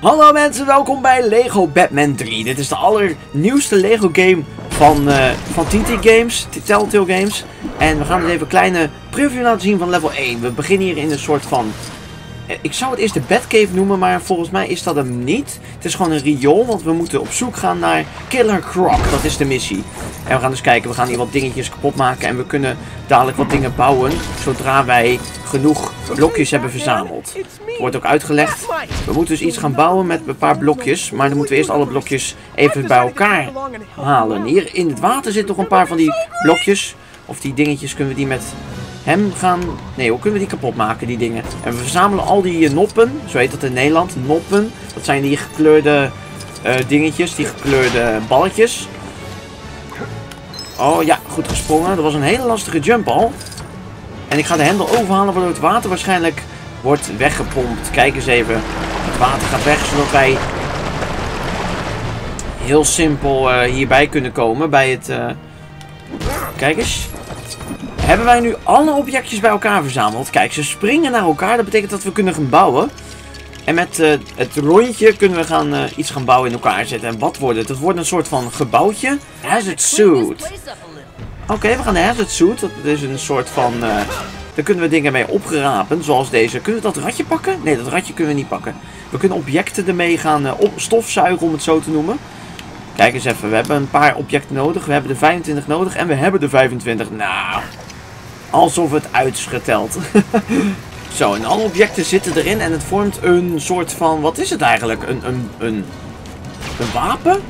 Hallo mensen, welkom bij Lego Batman 3. Dit is de allernieuwste Lego game van, eh van TT Games, Telltale Games. En we gaan dus even een kleine preview laten zien van level 1. We beginnen hier in een soort van... eh, Ik zou het eerst de Batcave noemen, maar volgens mij is dat hem niet. Het is gewoon een riool, want we moeten op zoek gaan naar Killer Croc. Dat is de missie. En we gaan dus kijken, we gaan hier wat dingetjes kapot maken. En we kunnen dadelijk wat dingen bouwen, zodra wij genoeg blokjes hebben verzameld. Wordt ook uitgelegd. We moeten dus iets gaan bouwen met een paar blokjes. Maar dan moeten we eerst alle blokjes even bij elkaar halen. Hier in het water zitten nog een paar van die blokjes. Of die dingetjes kunnen we die met hem gaan... Nee, hoe kunnen we die kapot maken, die dingen? En we verzamelen al die eh, noppen. Zo heet dat in Nederland. Noppen. Dat zijn die gekleurde eh, dingetjes. Die gekleurde balletjes. Oh ja, goed gesprongen. Dat was een hele lastige jump al. En ik ga de hendel overhalen waardoor het water waarschijnlijk wordt weggepompt. Kijk eens even. Het water gaat weg zodat wij heel simpel eh, hierbij kunnen komen bij het... eh, Kijk eens. Hebben wij nu alle objectjes bij elkaar verzameld? Kijk, ze springen naar elkaar. Dat betekent dat we kunnen gaan bouwen. En met eh, het rondje kunnen we gaan, eh, iets gaan bouwen in elkaar zetten. En wat wordt het? Het wordt een soort van gebouwtje. Hazard suit. Oké, we gaan de hazard suit. Dat is een soort van... eh, daar kunnen we dingen mee oprapen, zoals deze. Kunnen we dat ratje pakken? Nee, dat ratje kunnen we niet pakken. We kunnen objecten ermee gaan op stofzuigen, om het zo te noemen. Kijk eens even, we hebben een paar objecten nodig. We hebben de 25 nodig en we hebben de 25. Nou, alsof het uit is zo, en alle objecten zitten erin en het vormt een soort van... Wat is het eigenlijk? Een, een, een, een wapen?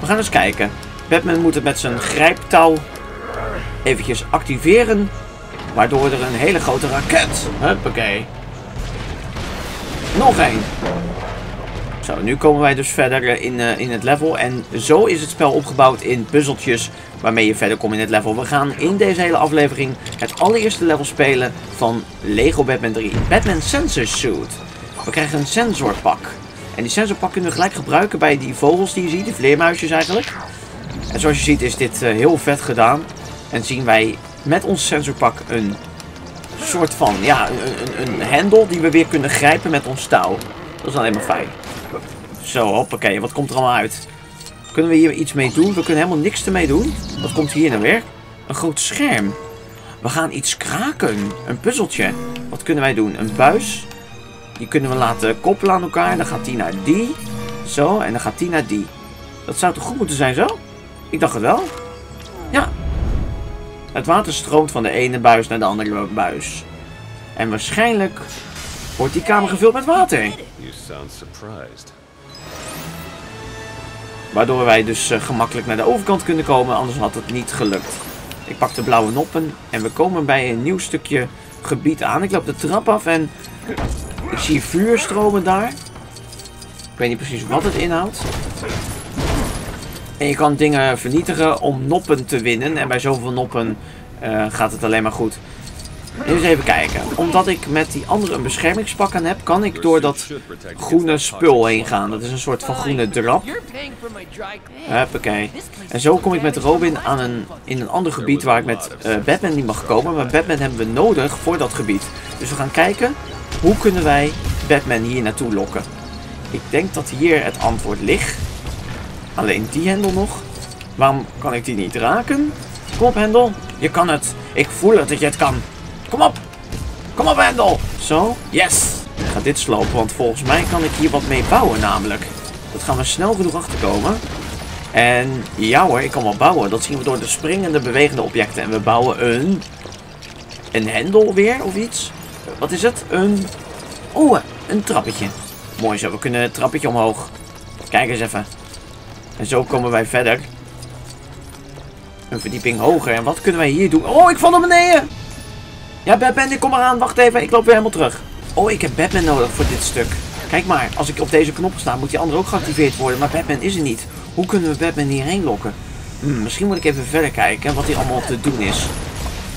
We gaan eens kijken. Batman moet het met zijn grijptouw eventjes activeren. Waardoor er een hele grote raket. Huppakee. Nog één. Nu komen wij dus verder eh, in, eh, in het level. En zo is het spel opgebouwd in puzzeltjes waarmee je verder komt in het level. We gaan in deze hele aflevering het allereerste level spelen van Lego Batman 3. Batman Sensor Suit. We krijgen een sensorpak. En die sensorpak kunnen we gelijk gebruiken bij die vogels die je ziet. Die vleermuisjes eigenlijk. En zoals je ziet is dit eh, heel vet gedaan. En zien wij met ons sensorpak een soort van, ja, een, een, een hendel die we weer kunnen grijpen met ons touw. Dat is alleen maar fijn. Zo, hoppakee, wat komt er allemaal uit? Kunnen we hier iets mee doen? We kunnen helemaal niks ermee doen. Wat komt hier nou weer? Een groot scherm. We gaan iets kraken. Een puzzeltje. Wat kunnen wij doen? Een buis. Die kunnen we laten koppelen aan elkaar. Dan gaat die naar die. Zo, en dan gaat die naar die. Dat zou toch goed moeten zijn zo? Ik dacht het wel. Ja, het water stroomt van de ene buis naar de andere buis. En waarschijnlijk wordt die kamer gevuld met water. You sound surprised. Waardoor wij dus eh, gemakkelijk naar de overkant kunnen komen, anders had het niet gelukt. Ik pak de blauwe noppen en we komen bij een nieuw stukje gebied aan. Ik loop de trap af en ik zie vuur stromen daar. Ik weet niet precies wat het inhoudt. En je kan dingen vernietigen om noppen te winnen. En bij zoveel noppen eh, gaat het alleen maar goed. Eens even kijken. Omdat ik met die andere een beschermingspak aan heb, kan ik door dat groene spul heen gaan. Dat is een soort van groene drap. Huppakee. En zo kom ik met Robin aan een, in een ander gebied waar ik met eh, Batman niet mag komen. Maar Batman hebben we nodig voor dat gebied. Dus we gaan kijken, hoe kunnen wij Batman hier naartoe lokken? Ik denk dat hier het antwoord ligt. Alleen die hendel nog. Waarom kan ik die niet raken? Kom op, Hendel. Je kan het. Ik voel het dat je het kan. Kom op. Kom op, Hendel. Zo. Yes. Ik ga dit slopen, want volgens mij kan ik hier wat mee bouwen namelijk. Dat gaan we snel genoeg achterkomen. En ja hoor, ik kan wel bouwen. Dat zien we door de springende, bewegende objecten. En we bouwen een... Een hendel weer, of iets. Wat is het? Een... Oh, een trappetje. Mooi zo, we kunnen het trappetje omhoog. Kijk eens even. En zo komen wij verder. Een verdieping hoger. En wat kunnen wij hier doen? Oh, ik val naar beneden! Ja, Batman, kom eraan. Wacht even, ik loop weer helemaal terug. Oh, ik heb Batman nodig voor dit stuk. Kijk maar, als ik op deze knop sta, moet die andere ook geactiveerd worden. Maar Batman is er niet. Hoe kunnen we Batman hierheen lokken? Hmm, misschien moet ik even verder kijken wat hier allemaal te doen is.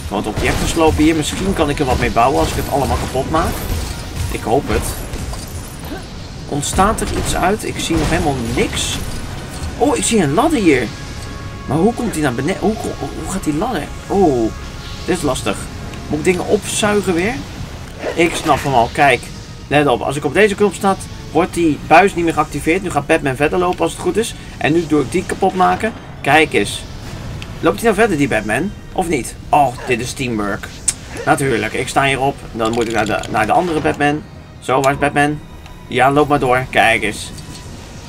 Want objecten slopen hier. Misschien kan ik er wat mee bouwen als ik het allemaal kapot maak. Ik hoop het. Ontstaat er iets uit? Ik zie nog helemaal niks. Oh, ik zie een ladder hier. Maar hoe komt die naar beneden? Hoe, hoe, hoe gaat die ladder? Oh, dit is lastig. Moet ik dingen opzuigen weer? Ik snap hem al. Kijk, let op. Als ik op deze knop sta, wordt die buis niet meer geactiveerd. Nu gaat Batman verder lopen als het goed is. En nu doe ik die kapot maken. Kijk eens. Loopt hij nou verder, die Batman? Of niet? Oh, dit is teamwork. Natuurlijk, ik sta hierop. Dan moet ik naar de, naar de andere Batman. Zo, waar is Batman? Ja, loop maar door. Kijk eens.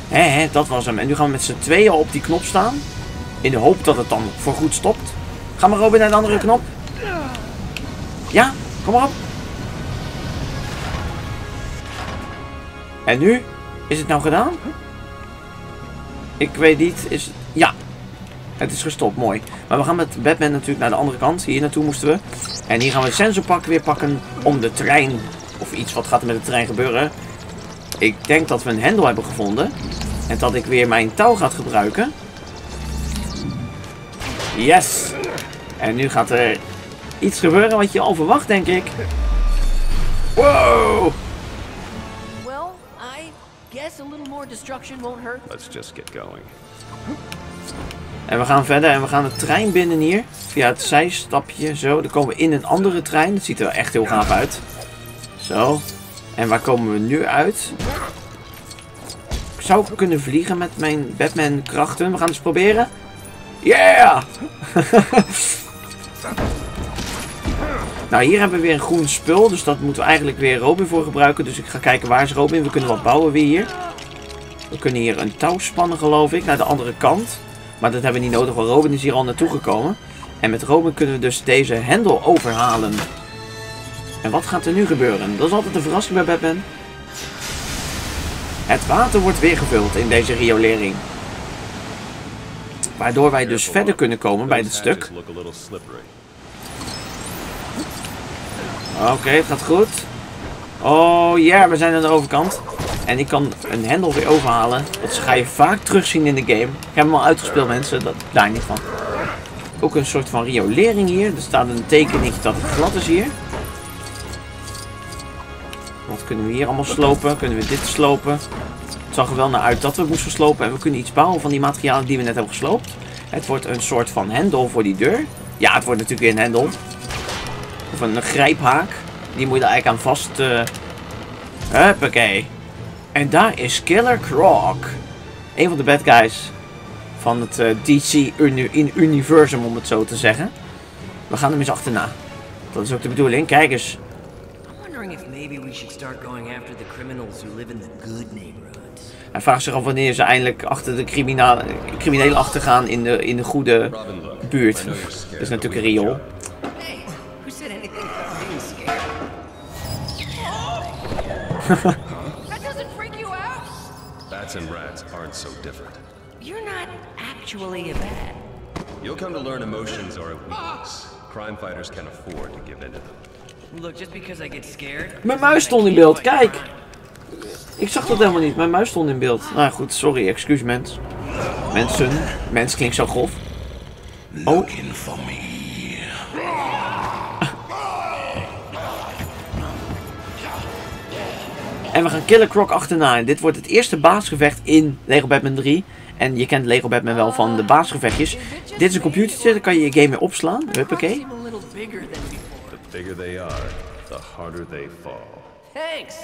Hé, dat was hem. En nu gaan we met z'n tweeën op die knop staan. In de hoop dat het dan voorgoed stopt. Ga maar Robin naar de andere knop. Ja, kom op. En nu? Is het nou gedaan? Ik weet niet. Is. Ja. Het is gestopt, mooi. Maar we gaan met Batman natuurlijk naar de andere kant. Hier naartoe moesten we. En hier gaan we het sensorpak weer pakken om de trein... Of iets, wat gaat er met de trein gebeuren? Ik denk dat we een hendel hebben gevonden. En dat ik weer mijn touw gaat gebruiken. Yes! En nu gaat er iets gebeuren wat je al verwacht, denk ik. Wow! Well, I guess a little more destruction won't hurt. Let's just get going. En we gaan verder en we gaan de trein binnen hier. Via het zijstapje, zo. Dan komen we in een andere trein. Dat ziet er wel echt heel gaaf uit. Zo. En waar komen we nu uit? Ik zou kunnen vliegen met mijn Batman krachten. We gaan het eens proberen. Yeah! nou, hier hebben we weer een groen spul. Dus dat moeten we eigenlijk weer Robin voor gebruiken. Dus ik ga kijken waar is Robin. We kunnen wat bouwen weer hier. We kunnen hier een touw spannen geloof ik. Naar de andere kant. Maar dat hebben we niet nodig, want Robin is hier al naartoe gekomen. En met Robin kunnen we dus deze hendel overhalen. En wat gaat er nu gebeuren? Dat is altijd een verrassing bij Batman. Het water wordt weer gevuld in deze riolering. Waardoor wij dus verder kunnen komen bij dit stuk. Oké, het gaat goed. Oh ja, we zijn aan de overkant. En ik kan een hendel weer overhalen. Dat ga je vaak terugzien in de game. Ik heb hem al uitgespeeld mensen, dat daar niet van. Ook een soort van riolering hier. Er staat een tekening dat het glad is hier. Wat kunnen we hier allemaal slopen? Kunnen we dit slopen? Het zag er wel naar uit dat we moesten slopen. En we kunnen iets bouwen van die materialen die we net hebben gesloopt. Het wordt een soort van hendel voor die deur. Ja, het wordt natuurlijk weer een hendel. Of een grijphaak. Die moet je er eigenlijk aan vast... eh Huppakee. En daar is Killer Croc. Een van de bad guys van het eh, DC uni in universum, om het zo te zeggen. We gaan hem eens achterna. Dat is ook de bedoeling. Kijk eens. I'm wondering if maybe we should start going after the criminals who live in the good neighborhoods. Hij vraagt zich af wanneer ze eindelijk achter de criminele, criminelen achtergaan in de, in de goede buurt. Dat is natuurlijk een riool. That doesn't freak you out? Bats and rats aren't so different. You're not actually a bat. You'll come to learn emotions are a weakness. Crime fighters can afford to give in to them. Look, just because I get scared. Mijn muis stond in beeld, kijk! Ik zag dat helemaal niet, mijn muis stond in beeld. Nou goed, sorry, excuus mens. Mensen, mens klinkt zo grof. Oh, En we gaan Killer Croc achterna. En dit wordt het eerste baasgevecht in Lego Batman 3. En je kent Lego Batman wel van de baasgevechtjes. Dit is een computertje, daar kan je je game mee opslaan. Huppakee. The bigger they are, the harder they fall. Thanks.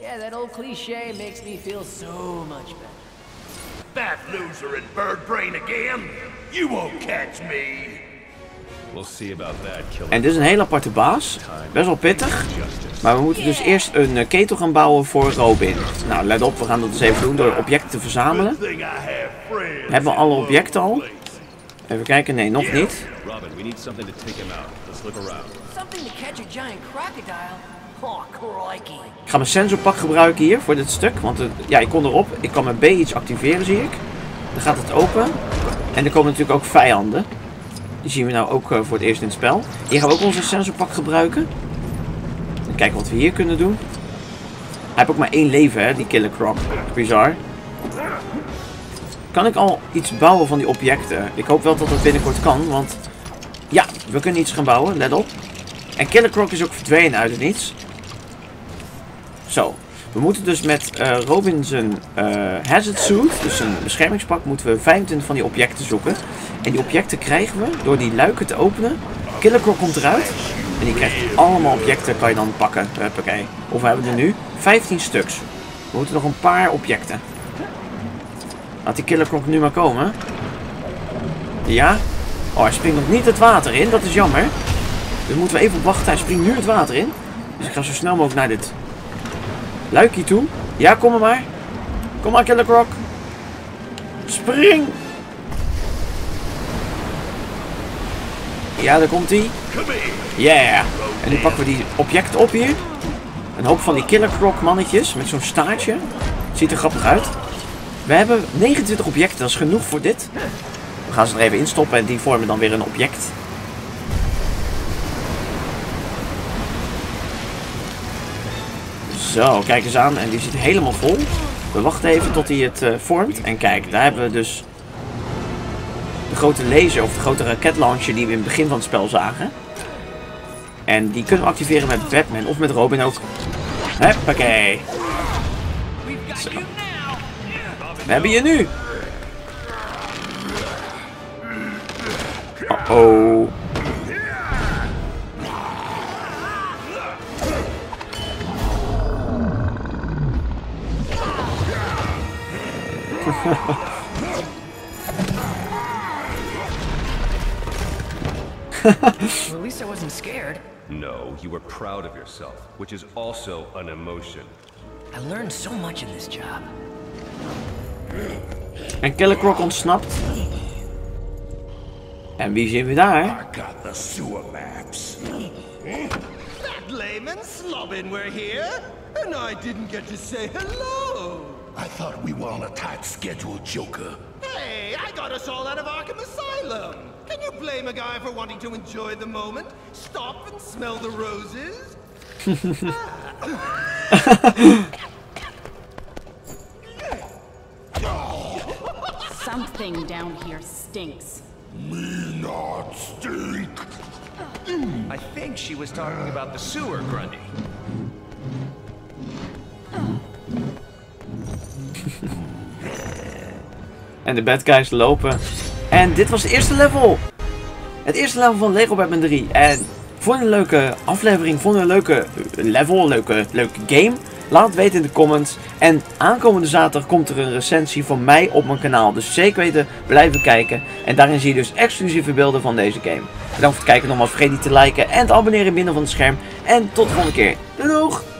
Yeah, that old cliche makes me feel so much better. Bat loser and bird brain again? You won't catch me. En dit is een hele aparte baas. Best wel pittig. Maar we moeten dus eerst een eh, ketel gaan bouwen voor Robin. Nou, let op, we gaan dat eens even doen door objecten te verzamelen. Hebben we alle objecten al? Even kijken, nee, nog niet. Robin, we need something to take him out. Let's look around. Something to catch a giant crocodile. Crikey. Ik ga mijn sensorpak gebruiken hier voor dit stuk. Want het- ja, ik kon erop. Ik kan mijn B iets activeren, zie ik. Dan gaat het open. En er komen natuurlijk ook vijanden. Die zien we nou ook eh, voor het eerst in het spel. Hier gaan we ook onze sensorpak gebruiken. En kijken wat we hier kunnen doen. Hij heeft ook maar één leven, hè, die Killer Croc. Bizar. Kan ik al iets bouwen van die objecten? Ik hoop wel dat dat binnenkort kan, want... Ja, we kunnen iets gaan bouwen, let op. En Killer Croc is ook verdwenen uit het niets. Zo, we moeten dus met eh Robin zijn eh, hazard suit, dus een beschermingspak, moeten we 25 van die objecten zoeken. En die objecten krijgen we door die luiken te openen. Killer Croc komt eruit. En die krijgt allemaal objecten, kan je dan pakken. Huppakee. Of we hebben er nu 15 stuks. We moeten nog een paar objecten. Laat die killer croc nu maar komen. Ja. Oh, hij springt nog niet het water in. Dat is jammer. Dus moeten we even op wachten. Hij springt nu het water in. Dus ik ga zo snel mogelijk naar dit luikje toe. Ja, kom maar maar. Kom maar, killer croc. Spring. Ja, daar komt hij. Yeah! En nu pakken we die objecten op hier. Een hoop van die killer croc mannetjes met zo'n staartje. Ziet er grappig uit. We hebben 29 objecten, dat is genoeg voor dit. We gaan ze er even instoppen en die vormen dan weer een object. Zo, kijk eens aan. En die zit helemaal vol. We wachten even tot hij het eh, vormt. En kijk, daar hebben we dus de grote laser of de grote raketlauncher die we in het begin van het spel zagen. En die kunnen we activeren met Batman of met Robin ook. Zo. We hebben je nu. Oh. Well, at least I wasn't scared. No, you were proud of yourself, which is also an emotion. I learned so much in this job. En Killer Croc ontsnapt. En wie zien we daar? I got the sewer maps. That layman slobbin we're here, and I didn't get to say hello. I thought we were on a tight schedule, Joker. Hey, I got us all out of Arkham Asylum. Can you blame a guy for wanting to enjoy the moment? Stop and smell the roses? Something down here stinks. Me not stink. I think she was talking about the sewer, Grundy. En de bad guys lopen. En dit was het eerste level. Het eerste level van Lego Batman 3. En vond je een leuke aflevering? Vond je een leuke level? Een leuke, leuke game? Laat het weten in de comments. En aankomende zaterdag komt er een recensie van mij op mijn kanaal. Dus zeker weten, blijven kijken. En daarin zie je dus exclusieve beelden van deze game. Bedankt voor het kijken nogmaals. Vergeet niet te liken en te abonneren binnen van het scherm. En tot de volgende keer. Doei doeg!